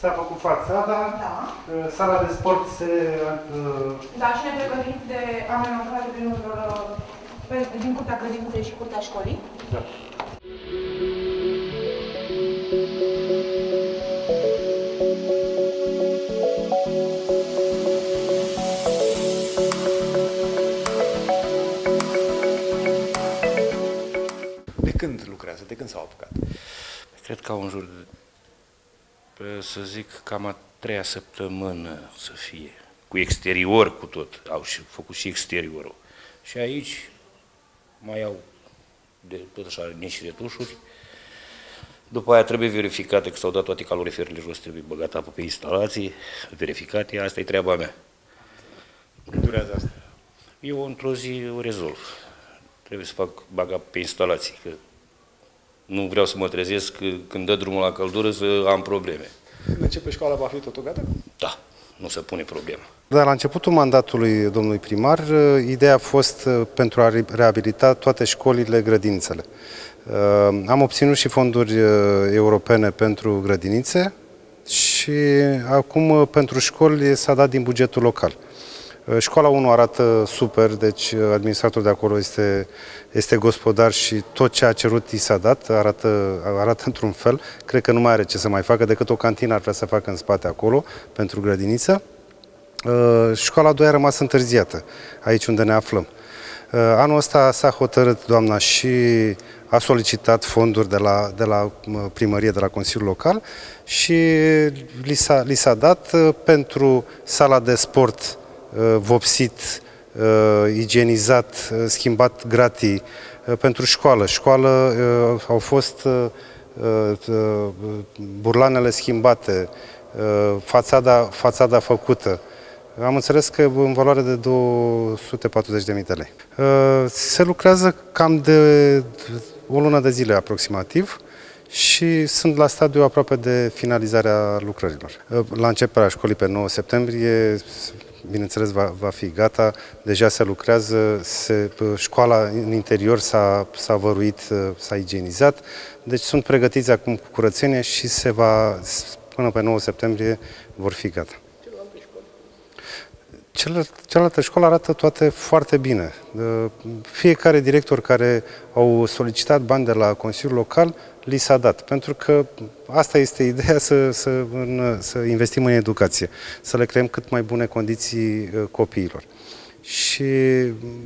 s-a făcut fațada, Da. uh, sala de sport se... uh, Da, și ne pregătim de amenajarea terenurilor uh, pe- din curtea grădiniței și curtea școlii. Da. De când lucrează? De când s-au apucat? Cred că au în jur, de, să zic, cam a treia săptămână să fie. Cu exterior, cu tot. Au și făcut și exteriorul. Și aici mai au de, tot așa niște retușuri. După aia trebuie verificate că s-au dat toate caloriferele jos, trebuie băgat apă pe instalații, verificate, asta e treaba mea. Cât durează asta? Eu într-o zi o rezolv. Trebuie să fac baga pe instalații, că nu vreau să mă trezesc că când dă drumul la căldură să am probleme. Când începe școala, va fi totul gata? Da, nu se pune problema. Da, la începutul mandatului domnului primar, uh, ideea a fost uh, pentru a re- reabilita toate școlile, grădinițele. Uh, Am obținut și fonduri uh, europene pentru grădinițe și acum uh, pentru școli s-a dat din bugetul local. Uh, Școala 1 arată super, deci uh, administratorul de acolo este, este gospodar și tot ce a cerut i s-a dat, arată, arată într-un fel. Cred că nu mai are ce să mai facă decât o cantină ar vrea să facă în spate acolo pentru grădiniță. Uh, Școala 2 a rămas întârziată, aici unde ne aflăm. Uh, Anul ăsta s-a hotărât doamna și a solicitat fonduri de la, de la uh, primărie, de la Consiliul Local și li s-a, li s-a dat uh, pentru sala de sport uh, vopsit, uh, igienizat, uh, schimbat gratii uh, pentru școală. Școală uh, au fost uh, uh, burlanele schimbate, uh, fațada, fațada făcută. Am înțeles că în valoare de 240.000 de lei. Uh, Se lucrează cam de o lună de zile aproximativ și sunt la stadiu aproape de finalizarea lucrărilor. Uh, La începerea școlii pe 9 septembrie, bineînțeles, va, va fi gata, deja se lucrează, se, școala în interior s-a, s-a văruit, s-a igienizat, deci sunt pregătiți acum cu curățenie și se va, până pe 9 septembrie vor fi gata. Celălalt- Cealaltă școală arată toate foarte bine. Uh, Fiecare director care au solicitat bani de la Consiliul Local li s-a dat. Pentru că asta este ideea să, să, în, să investim în educație, să le creăm cât mai bune condiții uh, copiilor. Și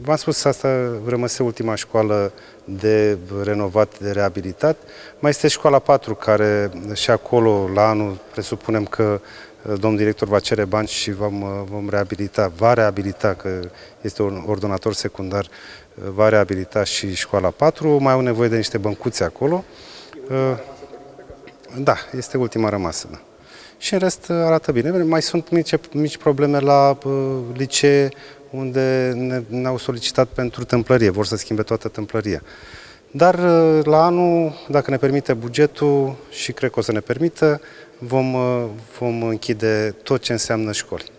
v-am spus, asta rămăse ultima școală de renovat, de reabilitat. Mai este școala 4, care și acolo, la anul, presupunem că uh, domnul director va cere bani și vom, uh, vom reabilita, va reabilita, că este un ordonator secundar, uh, va reabilita și școala 4. Mai au nevoie de niște băncuțe acolo. Uh, Da, este ultima rămasă. Da. Și în rest uh, arată bine. Mai sunt mici, mici probleme la uh, licee unde ne, ne-au solicitat pentru tâmplărie, vor să schimbe toată tâmplăria. Dar uh, la anul, dacă ne permite bugetul și cred că o să ne permită, vom, uh, vom închide tot ce înseamnă școli.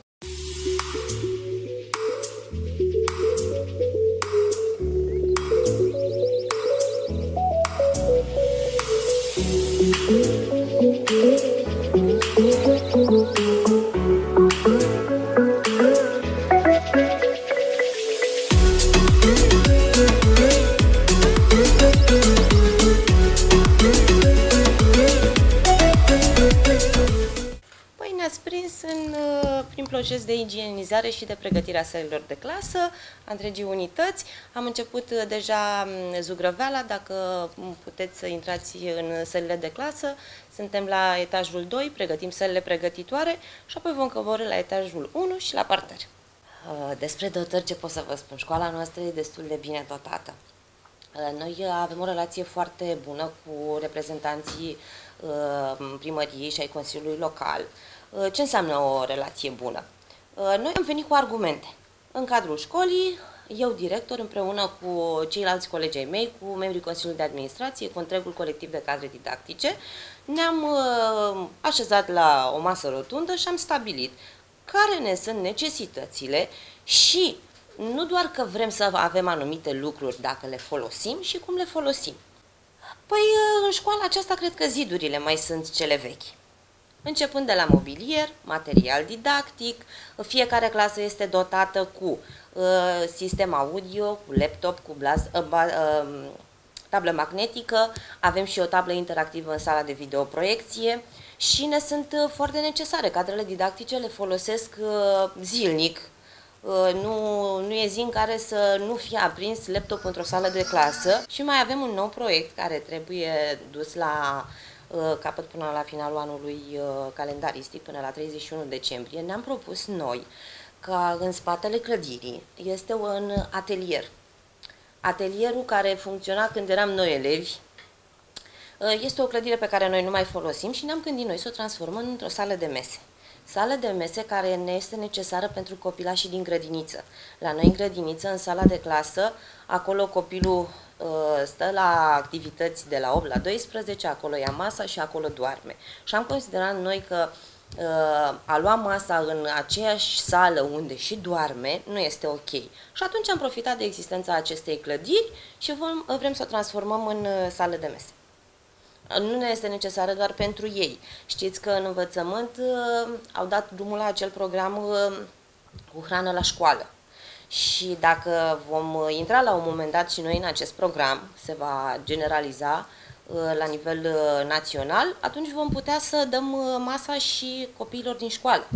Păi proces de igienizare și de pregătirea sălilor de clasă a întregii unități. Am început uh, deja m, zugrăveala, dacă m, puteți să intrați în sălile de clasă. Suntem la etajul 2, pregătim sălile pregătitoare și apoi vom coborâ la etajul 1 și la parter. Uh, Despre dotări ce pot să vă spun? Școala noastră e destul de bine dotată. Uh, Noi uh, avem o relație foarte bună cu reprezentanții uh, primăriei și ai Consiliului Local. Uh, Ce înseamnă o relație bună? Uh, Noi am venit cu argumente. În cadrul școlii, eu, director, împreună cu ceilalți colegi ai mei, cu membrii Consiliului de Administrație, cu întregul colectiv de cadre didactice, ne-am uh, așezat la o masă rotundă și am stabilit care ne sunt necesitățile și nu doar că vrem să avem anumite lucruri dacă le folosim și cum le folosim. Păi în școala aceasta cred că zidurile mai sunt cele vechi. Începând de la mobilier, material didactic, fiecare clasă este dotată cu uh, sistem audio, cu laptop, cu blaz, uh, ba, uh, tablă magnetică, avem și o tablă interactivă în sala de videoproiecție și ne sunt uh, foarte necesare. Cadrele didactice le folosesc uh, zilnic, Uh, nu, nu e zi în care să nu fie aprins laptop într-o sală de clasă și mai avem un nou proiect care trebuie dus la uh, capăt până la finalul anului uh, calendaristic, până la 31 decembrie. Ne-am propus noi ca în spatele clădirii este un atelier. Atelierul care funcționa când eram noi elevi, este o clădire pe care noi nu mai folosim și ne-am gândit noi să o transformăm într-o sală de mese. Sală de mese care ne este necesară pentru copilașii din grădiniță. La noi în grădiniță, în sala de clasă, acolo copilul uh, stă la activități de la 8 la 12, acolo ia masa și acolo doarme. Și am considerat noi că uh, a lua masa în aceeași sală unde și doarme nu este ok. Și atunci am profitat de existența acestei clădiri și vom, vrem să o transformăm în uh, sală de mese nu ne este necesară doar pentru ei. Știți că în învățământ uh, au dat drumul la acel program uh, cu hrană la școală. Și dacă vom uh, intra la un moment dat și noi în acest program, se va generaliza la nivel național, atunci vom putea să dăm masa și copiilor din școală.